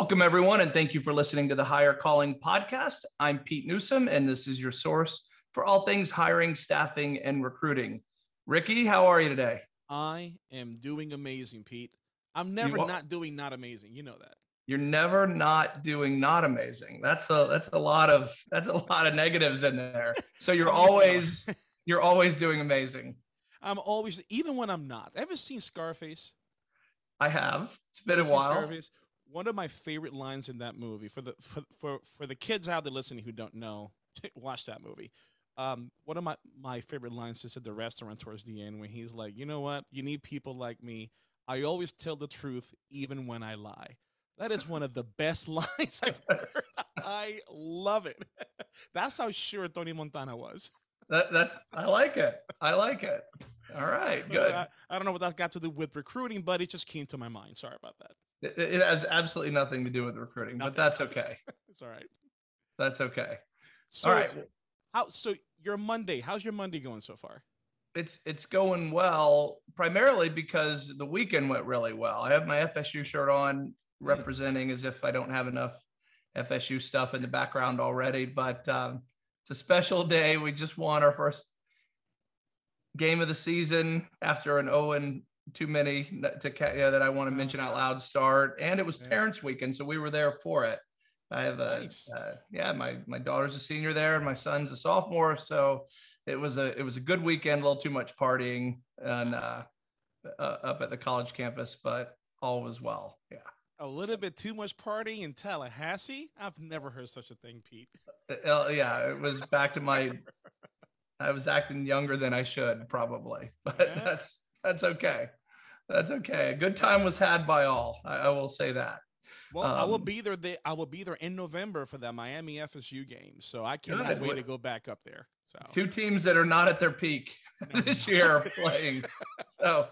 Welcome, everyone, and thank you for listening to the Hire Calling Podcast. I'm Pete Newsome, and this is your source for all things hiring, staffing, and recruiting. Ricky, how are you today? I am doing amazing, Pete. I'm never not doing not amazing. You know that. You're never not doing not amazing. That's a that's a lot of that's a lot of negatives in there. So you're always you're always doing amazing. I'm always even when I'm not. Ever seen Scarface? I have. It's been a while. Scarface? One of my favorite lines in that movie for the for for, for the kids out there listening who don't know, watch that movie. Um, one of my my favorite lines is at the restaurant towards the end when he's like, you know what, you need people like me. I always tell the truth even when I lie. That is one of the best lines I've heard. I love it. That's how sure Tony Montana was. That, that's I like it. I like it. All right, good. I, I, don't know what that got to do with recruiting, but it just came to my mind. Sorry about that. It, it has absolutely nothing to do with recruiting, nothing. but that's okay. it's all right. That's okay. So, all right. How so? Your Monday. How's your Monday going so far? It's it's going well, primarily because the weekend went really well. I have my FSU shirt on, representing as if I don't have enough FSU stuff in the background already. But um, it's a special day. We just won our first game of the season after an 0 and too many to yeah, that I want to mention out loud start, and it was Parents Weekend, so we were there for it. I have a nice. uh, yeah, my my daughter's a senior there, and my son's a sophomore, so it was a it was a good weekend. A little too much partying and uh, uh, up at the college campus, but all was well. Yeah. A little bit too much party in Tallahassee. I've never heard such a thing, Pete. Uh, uh yeah, it was back to my. I was acting younger than I should probably, but yeah. that's that's okay. That's okay. A good time was had by all. I, I will say that. Well, um, I will um, be there. The, I will be there in November for that Miami FSU game. So I cannot good. wait to go back up there. So two teams that are not at their peak this year playing. So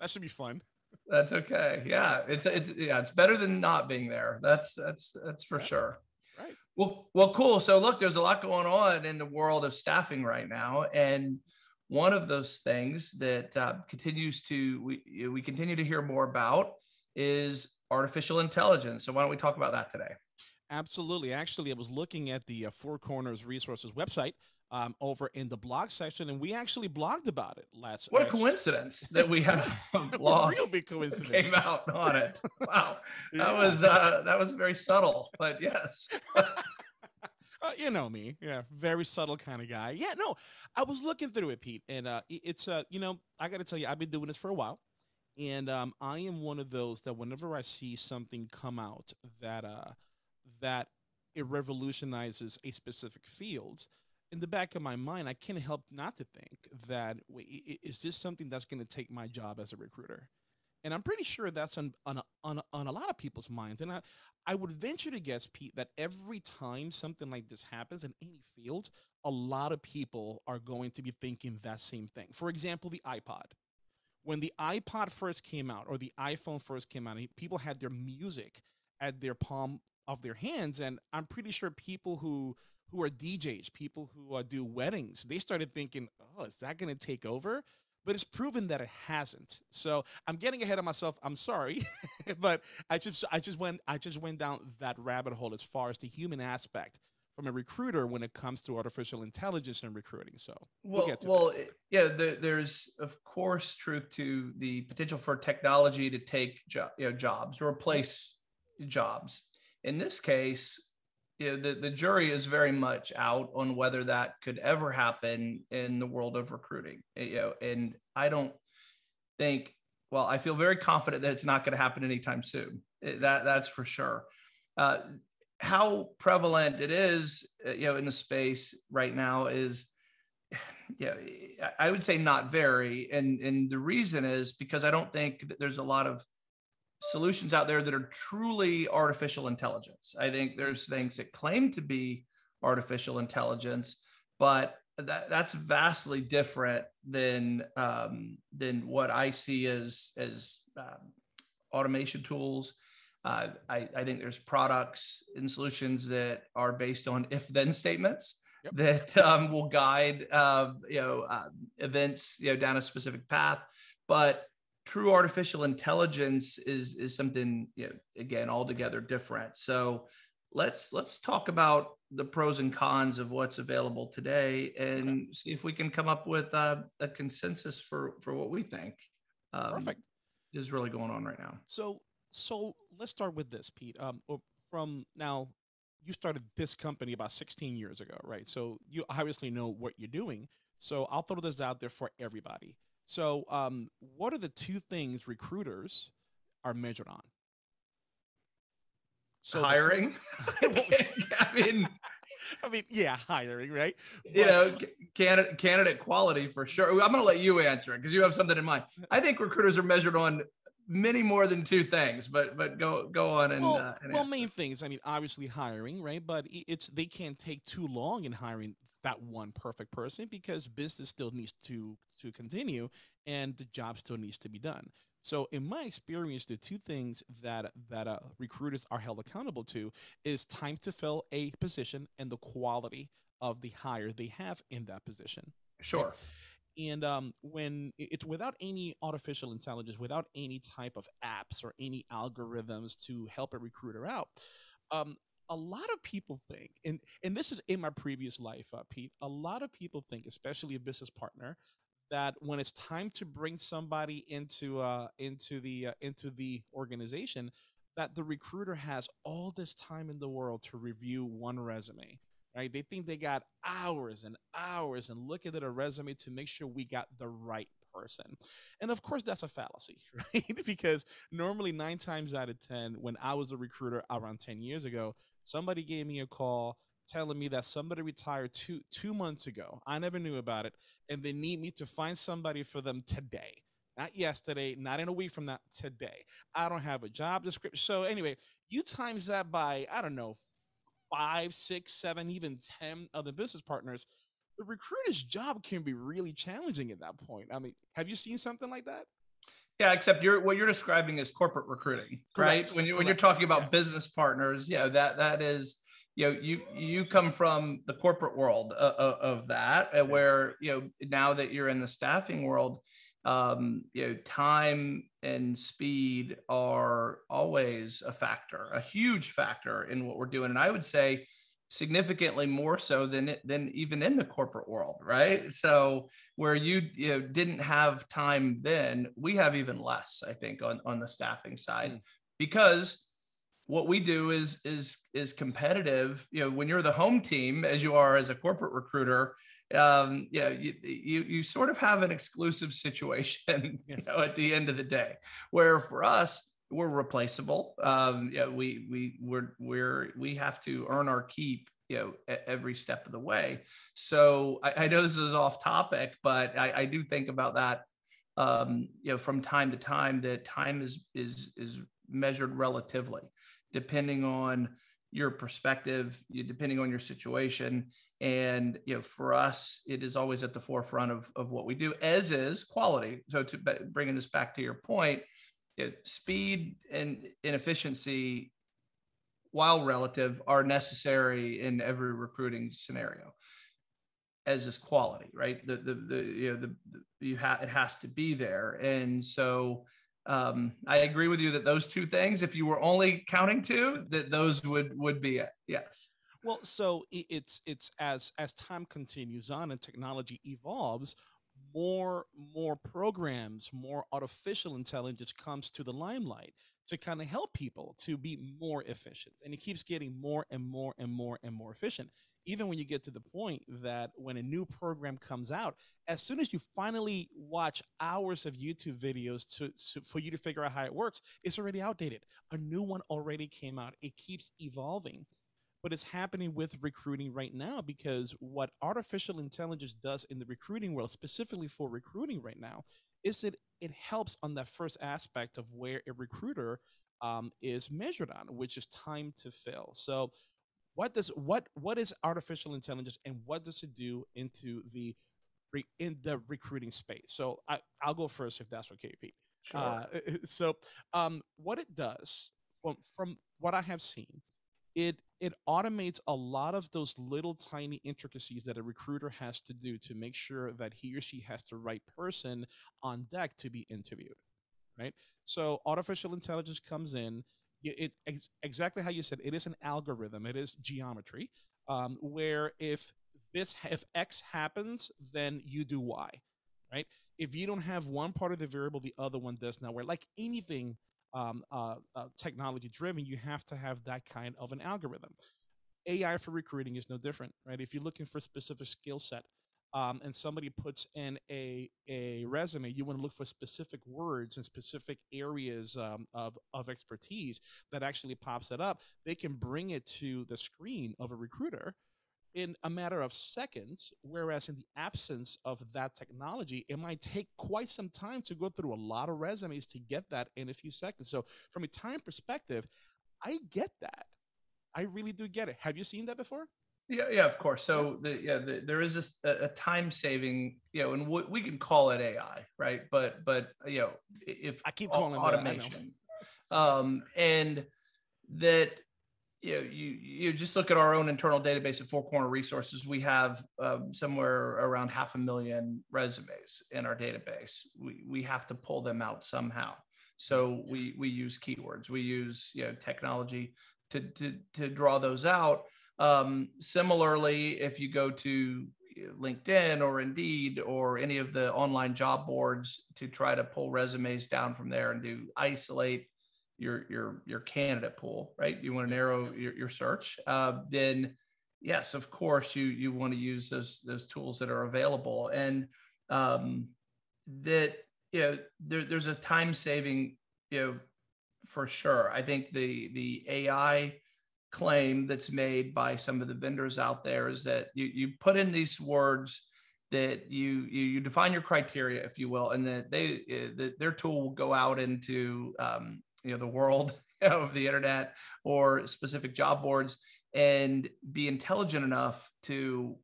that should be fun. That's okay. Yeah, it's it's yeah, it's better than not being there. That's that's that's for sure. Right. Well, well, cool. So look, there's a lot going on in the world of staffing right now, and one of those things that uh, continues to we we continue to hear more about is artificial intelligence. So why don't we talk about that today? Absolutely. Actually, I was looking at the uh, Four Corners Resources website um, over in the blog section, and we actually blogged about it last. What a coincidence that we have a blog. Real big coincidence came out on it. Wow, yeah. that was uh, that was very subtle, but yes. uh, you know me, yeah, very subtle kind of guy. Yeah, no, I was looking through it, Pete, and uh, it's uh, you know, I got to tell you, I've been doing this for a while. And um, I am one of those that whenever I see something come out that uh, that it revolutionizes a specific field, in the back of my mind, I can't help not to think that is this something that's going to take my job as a recruiter? And I'm pretty sure that's on, on, on, on a lot of people's minds. And I, I would venture to guess, Pete, that every time something like this happens in any field, a lot of people are going to be thinking that same thing. For example, the iPod when the iPod first came out or the iPhone first came out, people had their music at their palm of their hands, and I'm pretty sure people who who are DJs, people who uh, do weddings, they started thinking, "Oh, is that going to take over?" But it's proven that it hasn't. So I'm getting ahead of myself. I'm sorry, but I just I just went I just went down that rabbit hole as far as the human aspect from a recruiter when it comes to artificial intelligence and recruiting. So well, we'll, well yeah, the, there's of course truth to the potential for technology to take jo- you know, jobs or replace jobs. In this case, you know, the, the jury is very much out on whether that could ever happen in the world of recruiting. You know, and I don't think. Well, I feel very confident that it's not going to happen anytime soon. That that's for sure. Uh, how prevalent it is, uh, you know, in the space right now is, yeah, I would say not very. And, and the reason is because I don't think there's a lot of solutions out there that are truly artificial intelligence. I think there's things that claim to be artificial intelligence, but that, that's vastly different than um, than what I see as as um, automation tools uh, I, I, think there's products and solutions that are based on if-then statements yep. that um, will guide uh, you know uh, events you know down a specific path. But true artificial intelligence is is something you know, again altogether different. So let's let's talk about the pros and cons of what's available today and okay. see if we can come up with a, a consensus for for what we think um, perfect. is really going on right now. So so let's start with this pete. Um from now you started this company about 16 years ago right? So you obviously know what you're doing. So i'll throw this out there for everybody so um what are the two things recruiters are measured on so hiring. I mean, I mean, yeah, hiring, right? You know, candidate candidate quality for sure. I'm going to let you answer it because you have something in mind. I think recruiters are measured on many more than two things, but but go go on and well, uh, and well main things. I mean, obviously hiring, right? But it's they can't take too long in hiring that one perfect person because business still needs to to continue and the job still needs to be done. So, in my experience, the two things that that uh, recruiters are held accountable to is time to fill a position and the quality of the hire they have in that position. Sure. Right? And um, when it's without any artificial intelligence, without any type of apps or any algorithms to help a recruiter out, um, a lot of people think, and and this is in my previous life, uh, Pete. A lot of people think, especially a business partner, that when it's time to bring somebody into uh, into the uh, into the organization, that the recruiter has all this time in the world to review one resume. Right? They think they got hours and hours and looking at a resume to make sure we got the right person. And of course, that's a fallacy, right? because normally, nine times out of 10, when I was a recruiter around 10 years ago, somebody gave me a call telling me that somebody retired two two months ago. I never knew about it, and they need me to find somebody for them today. Not yesterday, not in a week from now, today. I don't have a job description. So anyway, you times that by I don't know five, six, seven, even ten other business partners. The recruiter's job can be really challenging at that point. I mean, have you seen something like that? Yeah, except you're what you're describing is corporate recruiting, Correct. right? When you when you're talking about yeah. business partners, yeah, that that is you know you you come from the corporate world of, uh, uh, of that where you know now that you're in the staffing world um, you know time and speed are always a factor a huge factor in what we're doing and i would say significantly more so than than even in the corporate world right? So where you you know didn't have time then we have even less i think on on the staffing side. Mm. because what we do is is is competitive. You know when you're the home team as you are as a corporate recruiter um you know you you, you sort of have an exclusive situation you know at the end of the day. Where for us we're replaceable um yeah we we we're we're we have to earn our keep you know every step of the way so i, I know this is off topic but I, I do think about that um you know from time to time that time is is is measured relatively depending on your perspective, depending on your situation. And you know, for us, it is always at the forefront of, of what we do, as is quality. So to bringing this back to your point, it, speed and inefficiency, while relative, are necessary in every recruiting scenario. As is quality, right? The the the you know the, the you have it has to be there, and so um, I agree with you that those two things, if you were only counting two, that those would would be it. Yes. Well, so it's it's as as time continues on and technology evolves, more more programs, more artificial intelligence comes to the limelight to kind of help people to be more efficient, and it keeps getting more and more and more and more efficient even when you get to the point that when a new program comes out, as soon as you finally watch hours of YouTube videos to, to, for you to figure out how it works, it's already outdated. A new one already came out. It keeps evolving. But it's happening with recruiting right now because what artificial intelligence does in the recruiting world, specifically for recruiting right now, is it it helps on that first aspect of where a recruiter um, is measured on, which is time to fill. So what does what what is artificial intelligence and what does it do into the in the recruiting space? So I, I'll go first if that's okay, Pete. Sure. Uh, so um, what it does, from, from what I have seen, it it automates a lot of those little tiny intricacies that a recruiter has to do to make sure that he or she has the right person on deck to be interviewed right? So artificial intelligence comes in. It, exactly how you said. It is an algorithm. It is geometry. Um, where if this if X happens, then you do Y, right? If you don't have one part of the variable, the other one does not. Where like anything um, uh, uh, technology driven, you have to have that kind of an algorithm. AI for recruiting is no different, right? If you're looking for a specific skill set, um, and somebody puts in a a resume, you want to look for specific words and specific areas um, of of expertise that actually pops it up. They can bring it to the screen of a recruiter in a matter of seconds, whereas in the absence of that technology, it might take quite some time to go through a lot of resumes to get that in a few seconds. So, from a time perspective, I get that. I really do get it. Have you seen that before? Yeah, yeah, of course. So the, yeah, the, there is a, a, time saving, you know, and w- we can call it AI, right? But but you know, if I keep calling automation, um, and that you know, you you just look at our own internal database at Four Corner Resources. We have um, somewhere around half a million resumes in our database. We we have to pull them out somehow. So we we use keywords. We use you know technology to to to draw those out. Um, similarly, if you go to LinkedIn or Indeed or any of the online job boards to try to pull resumes down from there and do isolate your your your candidate pool, right? You want to narrow your, your search, uh, then yes, of course you you want to use those those tools that are available, and um, that you know there, there's a time saving you know for sure. I think the the AI claim that's made by some of the vendors out there is that you you put in these words that you you, you define your criteria if you will and that they uh, that their tool will go out into um, you know the world of the internet or specific job boards and be intelligent enough to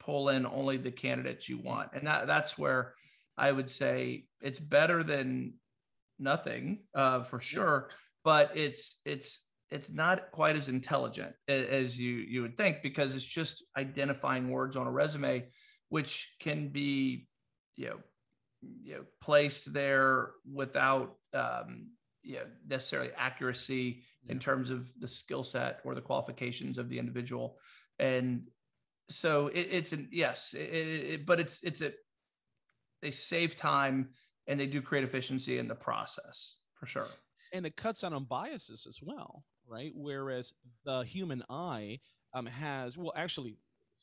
pull in only the candidates you want. And that that's where i would say it's better than nothing uh, for sure but it's it's it's not quite as intelligent as you you would think because it's just identifying words on a resume which can be you know you know placed there without um, you know, necessarily accuracy in terms of the skill set or the qualifications of the individual. And so it, it's an yes, it, it, but it's it's a they save time and they do create efficiency in the process for sure. And it cuts out on biases as well, right? Whereas the human eye um, has well, actually,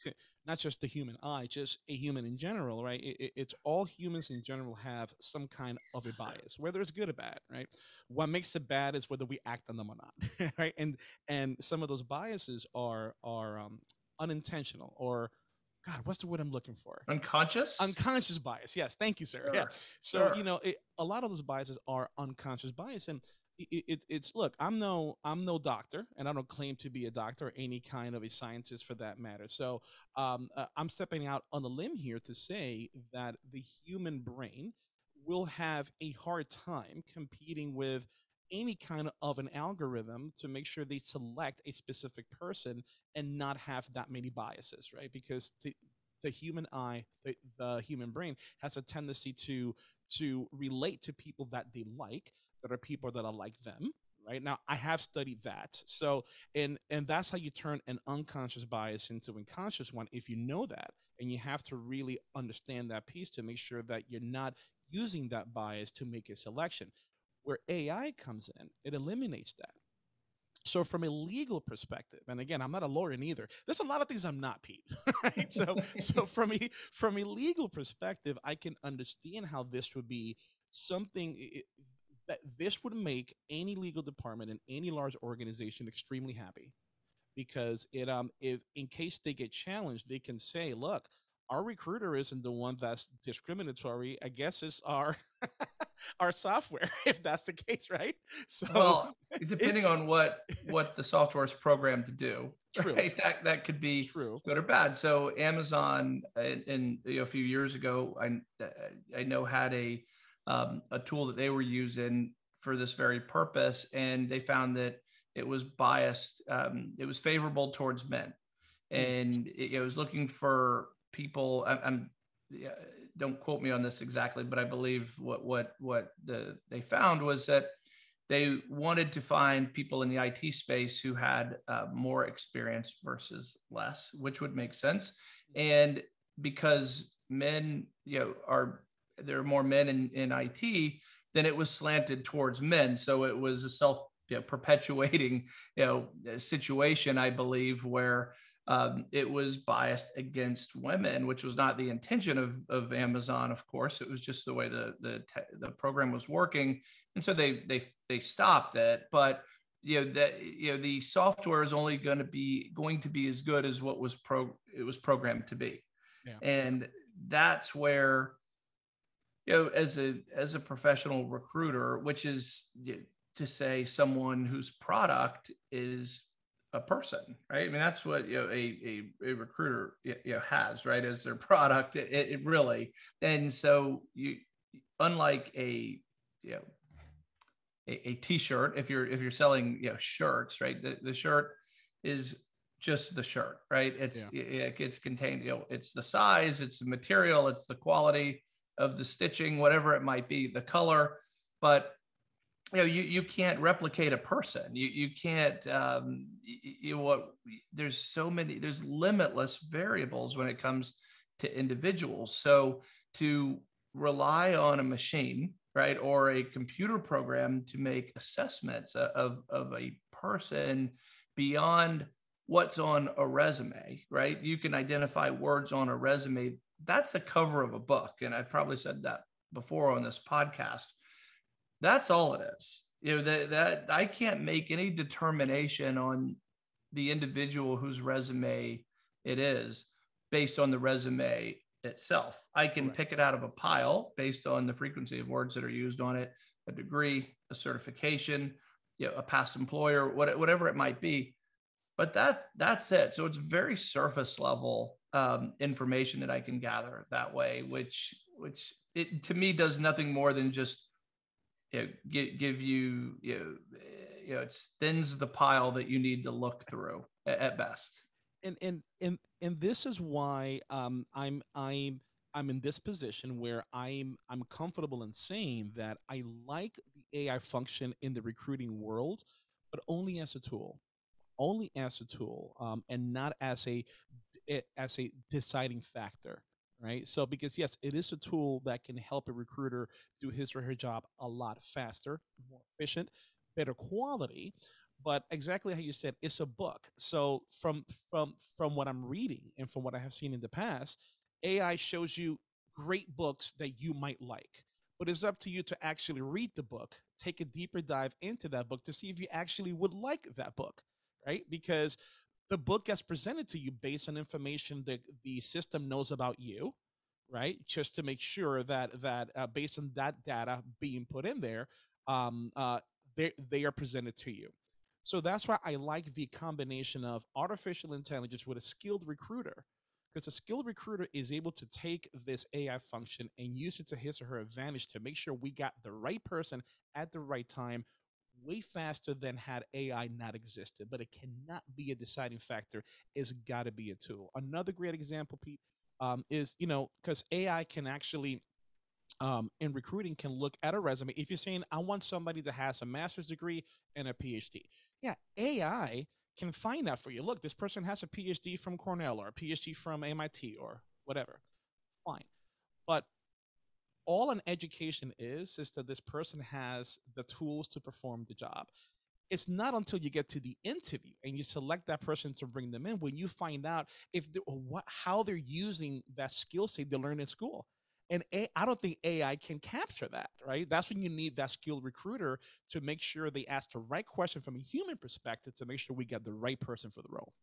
not just the human eye, just a human in general, right? It, it, it's all humans in general have some kind of a bias, whether it's good or bad, right? What makes it bad is whether we act on them or not, right? And and some of those biases are are um, unintentional or God, what's the word I'm looking for? Unconscious. Unconscious bias. Yes, thank you, sir. Sure. Yeah. So sure. you know, it, a lot of those biases are unconscious bias, and it, it, it's look i'm no i'm no doctor and i don't claim to be a doctor or any kind of a scientist for that matter. So um, uh, i'm stepping out on a limb here to say that the human brain will have a hard time competing with any kind of an algorithm to make sure they select a specific person and not have that many biases right? Because the, the human eye the, the human brain has a tendency to to relate to people that they like that are people that are like them right? Now i have studied that. So and and that's how you turn an unconscious bias into an conscious one if you know that and you have to really understand that piece to make sure that you're not using that bias to make a selection. Where ai comes in it eliminates that. So from a legal perspective and again i'm not a lawyer either there's a lot of things i'm not pete right? So so from a from a legal perspective i can understand how this would be something that this would make any legal department in any large organization extremely happy. Because it um if in case they get challenged they can say look our recruiter isn't the one that's discriminatory i guess it's our our software if that's the case right? So well depending if, on what what the software is programmed to do true. right that that could be true. good or bad. So amazon in, in you know, a few years ago i i know had a um, a tool that they were using for this very purpose, and they found that it was biased. Um, it was favorable towards men, hmm. and it, it was looking for people. I, am don't quote me on this exactly, but I believe what what what the they found was that they wanted to find people in the IT space who had uh, more experience versus less, which would make sense. And because men, you know, are there are more men in, in IT, then it was slanted towards men. So it was a self you know, perpetuating, you know, situation, I believe, where um, it was biased against women, which was not the intention of, of Amazon, of course. It was just the way the the, te- the program was working, and so they they they stopped it. But you know that you know the software is only going to be going to be as good as what was pro it was programmed to be, yeah. and that's where you know as a as a professional recruiter, which is you know, to say someone whose product is a person, right? I mean, that's what you know a a, a recruiter you know has, right, as their product. It, it really, and so you, unlike a you know a, a t-shirt, if you're if you're selling you know shirts, right, the, the shirt is just the shirt, right? It's yeah. it, it's contained, you know, it's the size, it's the material, it's the quality of the stitching, whatever it might be, the color, but you know you, you can't replicate a person. You you can't um you, what there's so many there's limitless variables when it comes to individuals. So to rely on a machine right or a computer program to make assessments of of a person beyond what's on a resume right? You can identify words on a resume that's the cover of a book and i've probably said that before on this podcast that's all it is. You know that that I can't make any determination on the individual whose resume it is based on the resume itself. I can right. pick it out of a pile based on the frequency of words that are used on it, a degree, a certification, you know, a past employer, whatever it might be. But that that's it. So it's very surface level um, information that I can gather that way, which which it to me does nothing more than just you know, give, give you, you know, you know, it thins the pile that you need to look through at, at best. And, and, and, and this is why um, I'm, I'm, I'm in this position where I'm I'm comfortable in saying that I like the AI function in the recruiting world, but only as a tool, only as a tool, um, and not as a as a deciding factor right? So, because yes, it is a tool that can help a recruiter do his or her job a lot faster, more efficient, better quality. But exactly how you said, it's a book. So, from from from what I'm reading and from what I have seen in the past, AI shows you great books that you might like. But it's up to you to actually read the book, take a deeper dive into that book to see if you actually would like that book, right? Because the book gets presented to you based on information that the system knows about you right just to make sure that that uh, based on that data being put in there um, uh, they, they are presented to you so that's why i like the combination of artificial intelligence with a skilled recruiter because a skilled recruiter is able to take this ai function and use it to his or her advantage to make sure we got the right person at the right time way faster than had AI not existed, but it cannot be a deciding factor. It's got to be a tool. Another great example, Pete, um, is you know because AI can actually um, in recruiting can look at a resume. If you're saying I want somebody that has a master's degree and a PhD, yeah, AI can find that for you. Look, this person has a PhD from Cornell or a PhD from MIT or whatever. Fine, but all an education is is that this person has the tools to perform the job it's not until you get to the interview and you select that person to bring them in when you find out if what how they're using that skill set they learned in school and I don't think AI can capture that, right? That's when you need that skilled recruiter to make sure they ask the right question from a human perspective to make sure we get the right person for the role.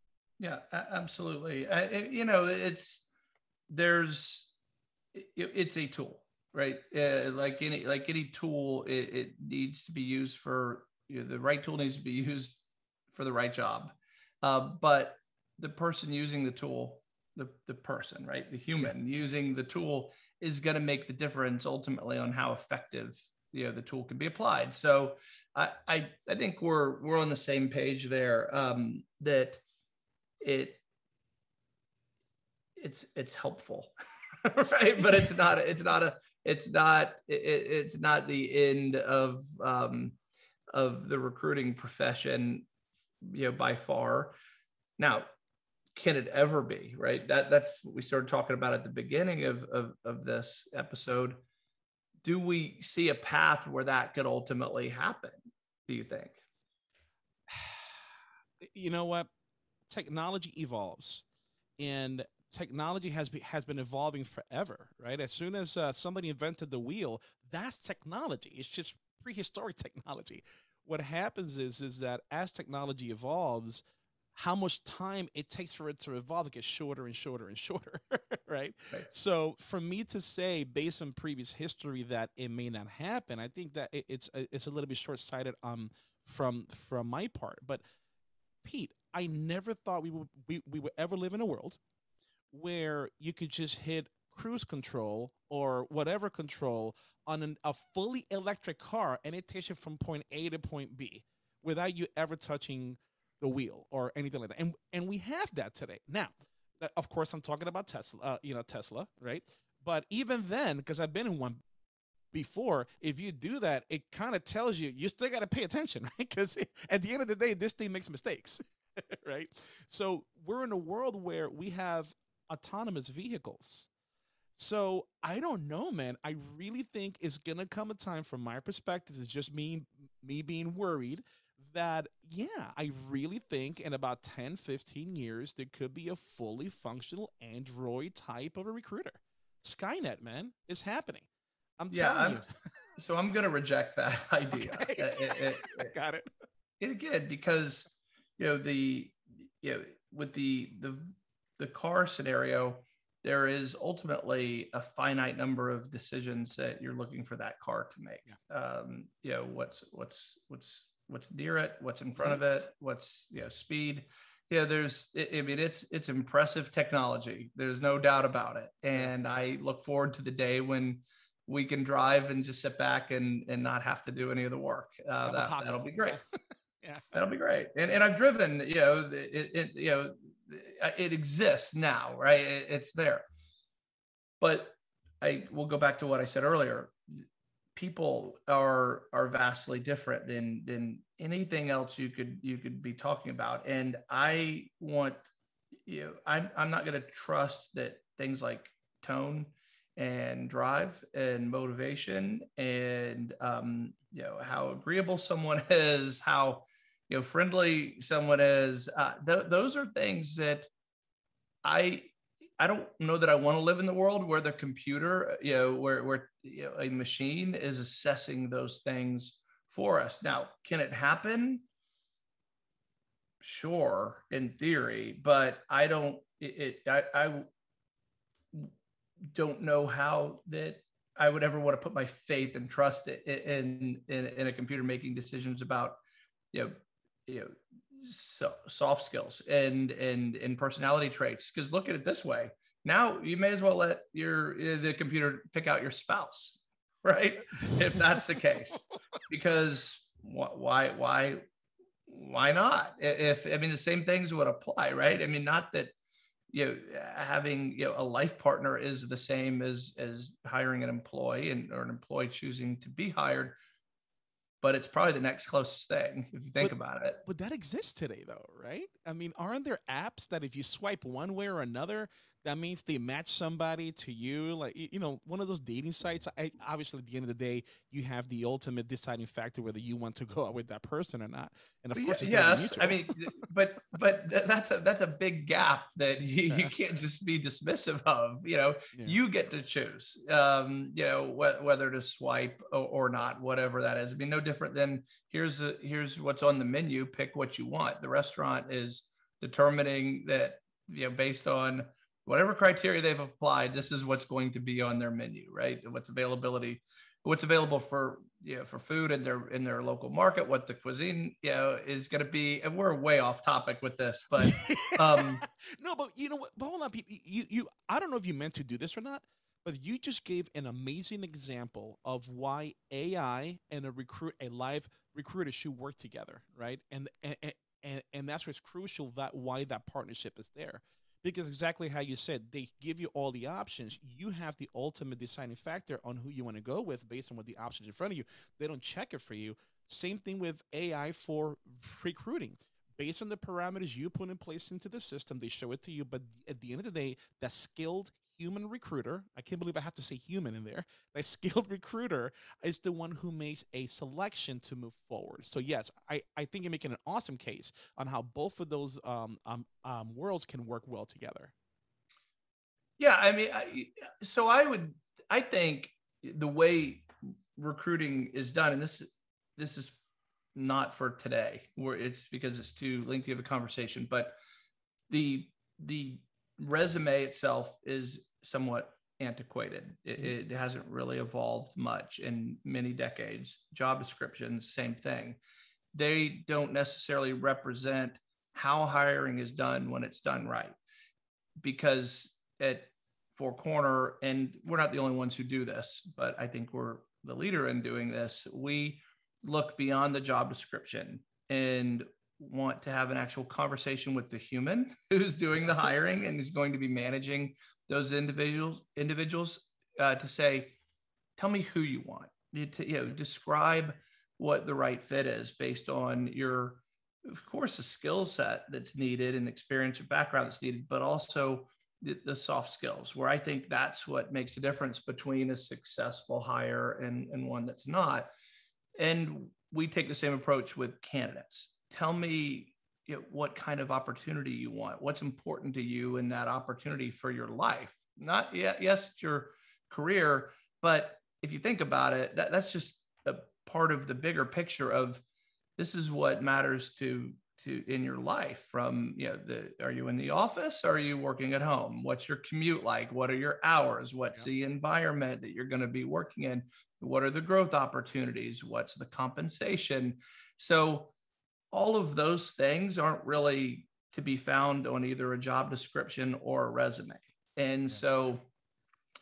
Yeah, absolutely. I, you know, it's there's it's a tool, right? Uh, like any like any tool, it, it needs to be used for you know, the right tool needs to be used for the right job. Uh, but the person using the tool, the the person, right, the human yeah. using the tool is going to make the difference ultimately on how effective you know the tool can be applied. So I I, I think we're we're on the same page there. Um, that it it's it's helpful right? But it's not. It's not a. It's not. It, it's not the end of um, of the recruiting profession, you know, by far. Now, can it ever be? Right. That that's what we started talking about at the beginning of of, of this episode. Do we see a path where that could ultimately happen? Do you think? You know what? Technology evolves, and technology has be, has been evolving forever, right? As soon as uh, somebody invented the wheel, that's technology. It's just prehistoric technology. What happens is is that as technology evolves, how much time it takes for it to evolve it gets shorter and shorter and shorter right? right? so for me to say based on previous history that it may not happen i think that it, it's it's a little bit short-sighted um from from my part but pete i never thought we would we, we would ever live in a world where you could just hit cruise control or whatever control on an, a fully electric car and it takes you from point A to point B without you ever touching the wheel or anything like that. And and we have that today. Now, uh, of course, I'm talking about Tesla. Uh, you know, Tesla, right? But even then, because I've been in one before, if you do that, it kind of tells you you still got to pay attention, right? Because at the end of the day, this thing makes mistakes, right? So we're in a world where we have autonomous vehicles. So I don't know, man. I really think it's gonna come a time, from my perspective, it's just me me being worried that yeah, I really think in about 10, 15 years there could be a fully functional Android type of a recruiter. Skynet, man, is happening. I'm yeah, telling I'm, you. so I'm gonna reject that idea. Okay. It, it, it, Got it. it. Again, because you know the you know with the the the car scenario, there is ultimately a finite number of decisions that you're looking for that car to make. Yeah. Um, you know, what's what's what's what's near it, what's in front of it, what's you know speed. Yeah, there's I mean it's it's impressive technology. There's no doubt about it. And I look forward to the day when we can drive and just sit back and and not have to do any of the work. Uh, that, that'll be great. yeah, that'll be great. And and I've driven, you know, it, it you know it exists now, right? It's there. But I will go back to what I said earlier. People are are vastly different than than anything else you could you could be talking about. And I want you know, I'm I'm not going to trust that things like tone and drive and motivation and um, you know how agreeable someone is, how you know friendly someone is uh, th- those are things that i i don't know that i want to live in the world where the computer you know where where you know, a machine is assessing those things for us. Now can it happen? Sure in theory but i don't it, it I, I don't know how that I would ever want to put my faith and trust in in, in a computer making decisions about you know you know so, soft skills and and and personality traits. Because look at it this way now you may as well let your uh, the computer pick out your spouse right? If that's the case. Because why why why not? If i mean the same things would apply right? I mean not that you know having you know a life partner is the same as as hiring an employee and or an employee choosing to be hired but it's probably the next closest thing if you think but, about it. But that exists today, though, right? I mean, aren't there apps that if you swipe one way or another, that means they match somebody to you like you know one of those dating sites I, obviously at the end of the day you have the ultimate deciding factor whether you want to go out with that person or not. And of course yes. i mean but but that's a that's a big gap that you, you can't just be dismissive of you know? Yeah. you get to choose um you know wh- whether to swipe or, or not whatever that is. I mean no different than here's a, here's what's on the menu pick what you want. The restaurant is determining that you know based on whatever criteria they've applied, this is what's going to be on their menu, right? What's availability, what's available for you know, for food in their in their local market, what the cuisine you know is going to be. And we're way off topic with this, but um no, but you know what? But hold on, Pete. You you I don't know if you meant to do this or not, but you just gave an amazing example of why AI and a recruit a live recruiter should work together, right? And and and, and that's what's crucial that why that partnership is there because exactly how you said they give you all the options. You have the ultimate deciding factor on who you want to go with based on what the options in front of you. They don't check it for you. Same thing with ai for recruiting. Based on the parameters you put in place into the system they show it to you but at the end of the day that skilled human recruiter. I can't believe i have to say human in there. That skilled recruiter is the one who makes a selection to move forward. So yes i, I think you're making an awesome case on how both of those um, um, um, worlds can work well together. Yeah i mean I, so i would i think the way recruiting is done and this this is not for today where it's because it's too lengthy of a conversation but the the resume itself is somewhat antiquated. It, mm-hmm. it, hasn't really evolved much in many decades. Job descriptions, same thing. They don't necessarily represent how hiring is done when it's done right. Because at Four Corner, and we're not the only ones who do this, but I think we're the leader in doing this. We look beyond the job description and want to have an actual conversation with the human who's doing the hiring and is going to be managing those individuals individuals uh, to say tell me who you want. You, to, you know describe what the right fit is based on your of course the skill set that's needed and experience or background that's needed but also the, the, soft skills where i think that's what makes a difference between a successful hire and, and one that's not. And we take the same approach with candidates tell me you know, what kind of opportunity you want what's important to you in that opportunity for your life? Not yet yes it's your career but if you think about it that, that's just a part of the bigger picture of this is what matters to to in your life from you know the are you in the office? Are you working at home? What's your commute like? What are your hours? What's yeah. the environment that you're going to be working in? What are the growth opportunities? What's the compensation? So all of those things aren't really to be found on either a job description or a resume. And so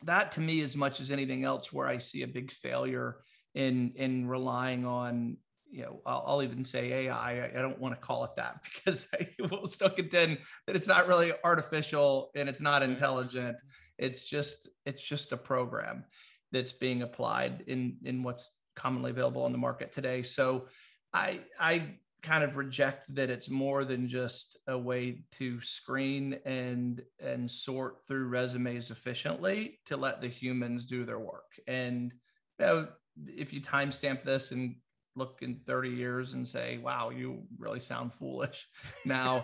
that to me, as much as anything else, where I see a big failure in in relying on, you know, I'll, I'll even say AI. I, I, don't want to call it that because I will still contend that it's not really artificial and it's not intelligent. It's just it's just a program that's being applied in in what's commonly available on the market today. So I I kind of reject that it's more than just a way to screen and and sort through resumes efficiently to let the humans do their work. And you know, if you timestamp this and look in 30 years and say wow you really sound foolish now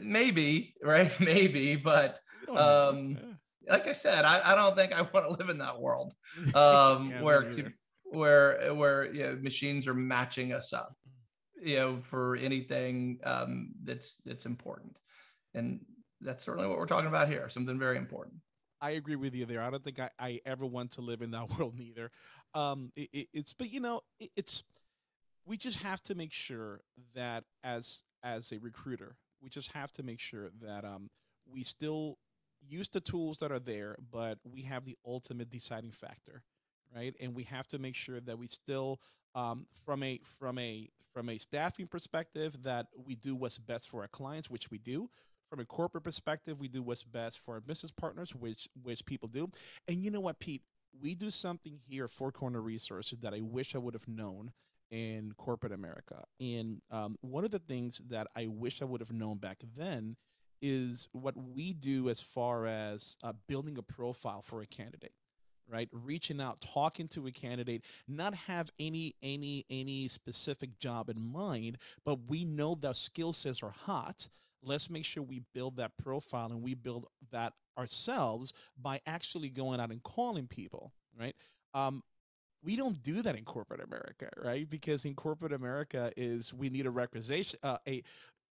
maybe right? Maybe but um like i said I, I don't think i want to live in that world um yeah, where where where you know, machines are matching us up you know, for anything um, that's that's important. And that's certainly what we're talking about here. Something very important. I agree with you there. I don't think I, I ever want to live in that world neither. Um, it, it, it's but you know it, it's we just have to make sure that as as a recruiter, we just have to make sure that um, we still use the tools that are there, but we have the ultimate deciding factor, right? And we have to make sure that we still um, from a from a from a staffing perspective that we do what's best for our clients, which we do. From a corporate perspective, we do what's best for our business partners, which which people do. And you know what, Pete? We do something here, Four Corner Resources, that I wish I would have known in corporate America. And um, one of the things that I wish I would have known back then is what we do as far as uh, building a profile for a candidate right? Reaching out talking to a candidate not have any any any specific job in mind but we know that skill sets are hot. Let's make sure we build that profile and we build that ourselves by actually going out and calling people right? Um, we don't do that in corporate america right? Because in corporate america is we need a requisition uh, a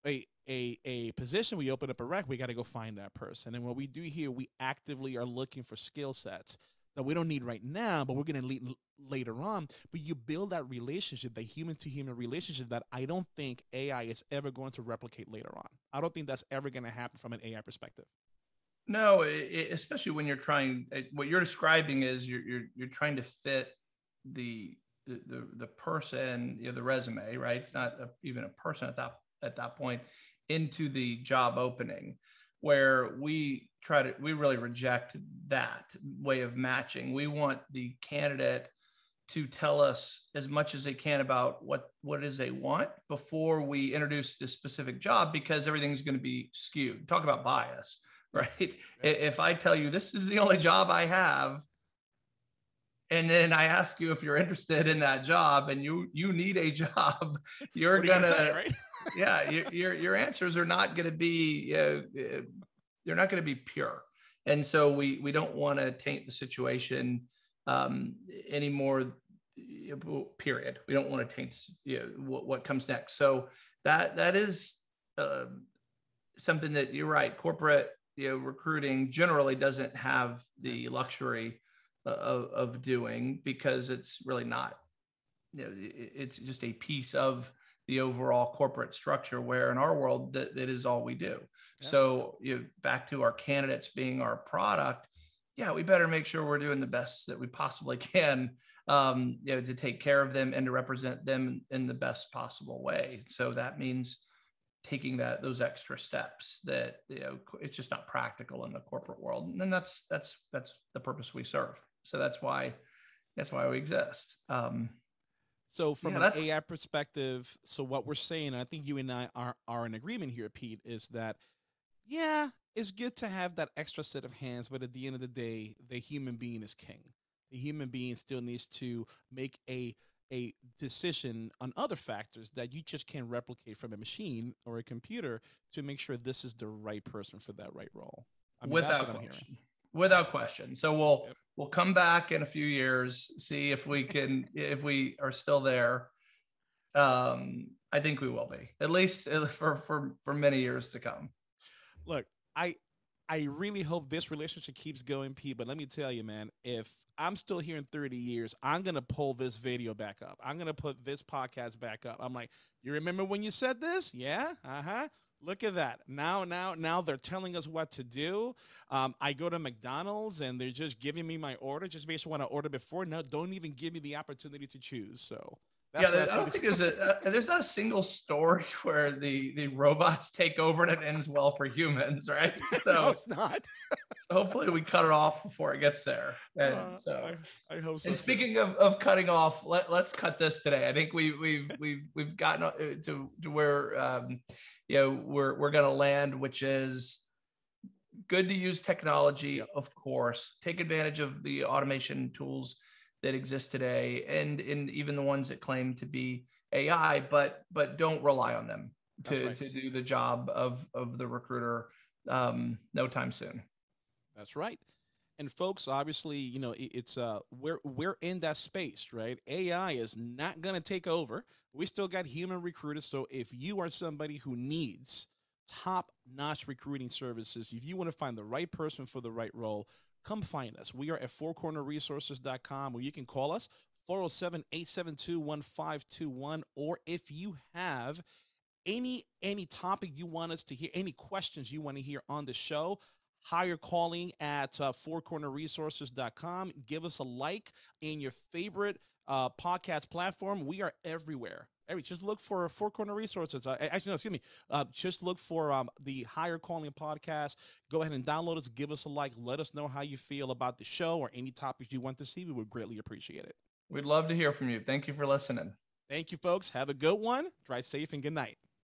a a a position we open up a rec we got to go find that person. And what we do here we actively are looking for skill sets that we don't need right now, but we're going to need later on. But you build that relationship, the human to human relationship that I don't think AI is ever going to replicate later on. I don't think that's ever going to happen from an AI perspective. No, it, especially when you're trying. What you're describing is you're you're, you're trying to fit the the the, the person, you know, the resume, right? It's not a, even a person at that at that point into the job opening where we try to we really reject that way of matching. We want the candidate to tell us as much as they can about what what it is they want before we introduce this specific job because everything's going to be skewed talk about bias right if i tell you this is the only job i have and then i ask you if you're interested in that job and you you need a job you're gonna, you say, right? yeah your, your your answers are not going to be uh, they're not going to be pure. And so we we don't want to taint the situation um, anymore period. We don't want to taint you know, what, what comes next. So that that is uh, something that you're right corporate you know recruiting generally doesn't have the luxury of, of doing because it's really not you know it's just a piece of the overall corporate structure where in our world that, that is all we do yeah. so you know, back to our candidates being our product yeah we better make sure we're doing the best that we possibly can um, you know, to take care of them and to represent them in the best possible way. So that means taking that those extra steps that you know it's just not practical in the corporate world. And then that's that's that's the purpose we serve. So that's why that's why we exist. Um, so from yeah, an AI perspective, so what we're saying, I think you and I are are in agreement here, Pete, is that yeah, it's good to have that extra set of hands, but at the end of the day, the human being is king the human being still needs to make a a decision on other factors that you just can't replicate from a machine or a computer to make sure this is the right person for that right role. I mean, Without question. Without question. So we'll yep. We'll come back in a few years, see if we can if we are still there. Um, I think we will be at least uh, for for for many years to come. Look, I I really hope this relationship keeps going, Pete. But let me tell you, man, if I'm still here in 30 years. I'm to pull this video back up. I'm to put this podcast back up. I'm like, you remember when you said this? Yeah. Uh huh. Look at that. Now, now, now they're telling us what to do. Um, I go to McDonald's and they're just giving me my order just based on what I ordered before. No, don't even give me the opportunity to choose. So that's yeah, I, I don't think there's a uh, there's not a single story where the the robots take over and it ends well for humans, right? So no, it's not. hopefully, we cut it off before it gets there. And uh, so I, I, hope so. And speaking of, of cutting off, let let's cut this today. I think we we've we've we've gotten uh, to to where um, you know we're we're gonna land, which is good to use technology, of course. Take advantage of the automation tools that exist today and in even the ones that claim to be AI, but but don't rely on them to, right. to do the job of of the recruiter um, no time soon. That's right. And folks, obviously, you know, it's uh we're we're in that space, right? AI is not gonna take over. We still got human recruiters. So if you are somebody who needs top notch recruiting services, if you want to find the right person for the right role, come find us. We are at fourcornerresources.com where you can call us 407 872 1521. Or if you have any any topic you want us to hear, any questions you want to hear on the show, hire calling at uh, fourcornerresources.com. Give us a like in your favorite uh, podcast platform. We are everywhere. Every just look for Four Corner Resources. Uh, actually, no, excuse me. Uh, just look for um, the Hire Calling podcast. Go ahead and download us. Give us a like. Let us know how you feel about the show or any topics you want to see. We would greatly appreciate it. We'd love to hear from you. Thank you for listening. Thank you, folks. Have a good one. Drive safe and good night.